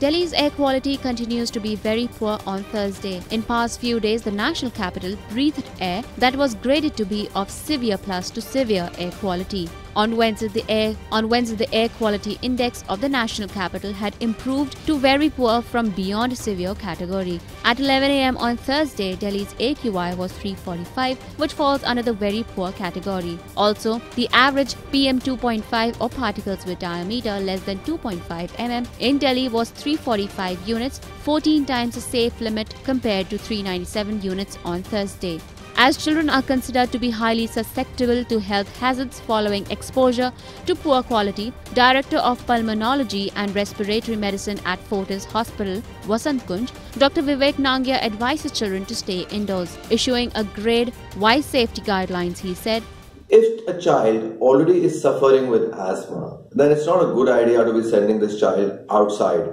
Delhi's air quality continues to be very poor on Thursday. In past few days, the national capital breathed air that was graded to be of severe plus to severe air quality. On Wednesday, the air on Wednesday the air quality index of the national capital had improved to very poor from beyond severe category. At 11 a.m. on Thursday, Delhi's AQI was 345, which falls under the very poor category. Also, the average PM2.5 or particles with diameter less than 2.5 mm in Delhi was 345 units, 14 times the safe limit compared to 397 units on Thursday as children are considered to be highly susceptible to health hazards following exposure to poor quality, Director of Pulmonology and Respiratory Medicine at Fortis Hospital, Vasant Kunj, Dr. Vivek Nangia advises children to stay indoors, issuing a grade Y safety guidelines, he said. If a child already is suffering with asthma, then it's not a good idea to be sending this child outside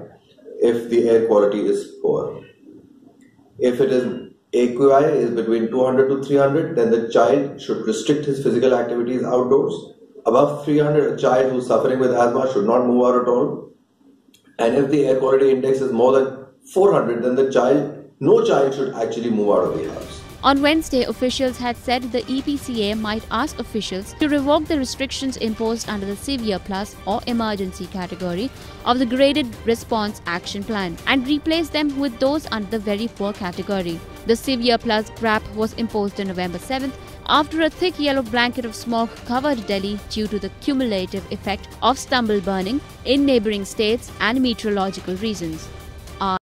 if the air quality is poor. If it is AQI is between 200 to 300, then the child should restrict his physical activities outdoors. Above 300, a child who is suffering with asthma should not move out at all. And if the air quality index is more than 400, then the child, no child should actually move out of the house. On Wednesday, officials had said the EPCA might ask officials to revoke the restrictions imposed under the Severe Plus or Emergency category of the Graded Response Action Plan and replace them with those under the Very Poor category. The Severe Plus GRAP was imposed on November 7th after a thick yellow blanket of smoke covered Delhi due to the cumulative effect of stubble burning in neighboring states and meteorological reasons.